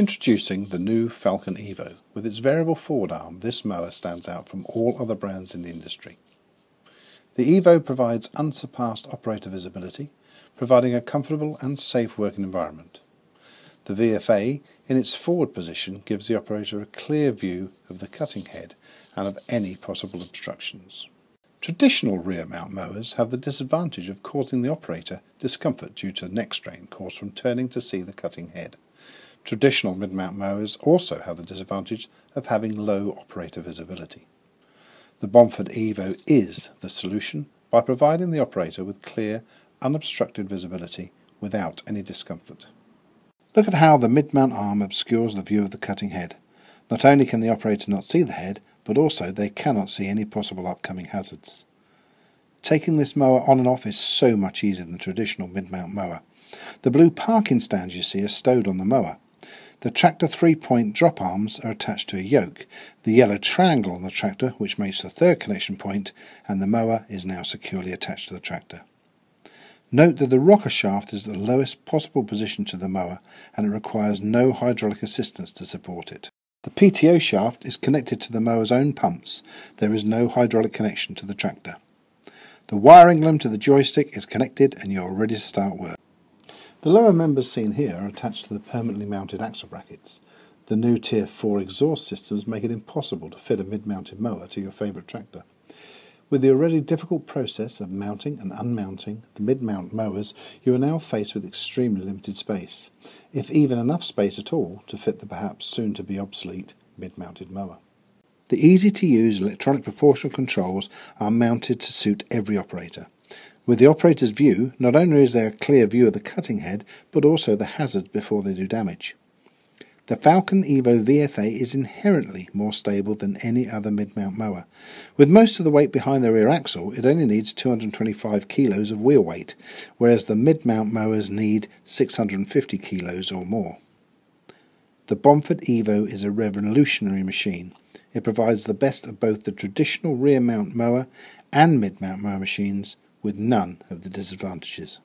Introducing the new Falcon Evo. With its variable forward arm, this mower stands out from all other brands in the industry. The Evo provides unsurpassed operator visibility, providing a comfortable and safe working environment. The VFA, in its forward position, gives the operator a clear view of the cutting head and of any possible obstructions. Traditional rear mount mowers have the disadvantage of causing the operator discomfort due to neck strain caused from turning to see the cutting head. Traditional mid-mount mowers also have the disadvantage of having low operator visibility. The Bomford Evo is the solution by providing the operator with clear, unobstructed visibility without any discomfort. Look at how the mid-mount arm obscures the view of the cutting head. Not only can the operator not see the head, but also they cannot see any possible upcoming hazards. Taking this mower on and off is so much easier than the traditional mid-mount mower. The blue parking stands you see are stowed on the mower. The tractor three-point drop arms are attached to a yoke, the yellow triangle on the tractor which makes the third connection point, and the mower is now securely attached to the tractor. Note that the rocker shaft is the lowest possible position to the mower and it requires no hydraulic assistance to support it. The PTO shaft is connected to the mower's own pumps. There is no hydraulic connection to the tractor. The wiring limb to the joystick is connected and you are ready to start work. The lower members seen here are attached to the permanently mounted axle brackets. The new Tier 4 exhaust systems make it impossible to fit a mid-mounted mower to your favourite tractor. With the already difficult process of mounting and unmounting the mid-mount mowers, you are now faced with extremely limited space, if even enough space at all to fit the perhaps soon-to-be obsolete mid-mounted mower. The easy-to-use electronic proportional controls are mounted to suit every operator. With the operator's view, not only is there a clear view of the cutting head, but also the hazards before they do damage. The Falcon Evo VFA is inherently more stable than any other mid-mount mower. With most of the weight behind the rear axle, it only needs 225 kilos of wheel weight, whereas the mid-mount mowers need 650 kilos or more. The Bomford Evo is a revolutionary machine. It provides the best of both the traditional rear mount mower and mid mount mower machines with none of the disadvantages.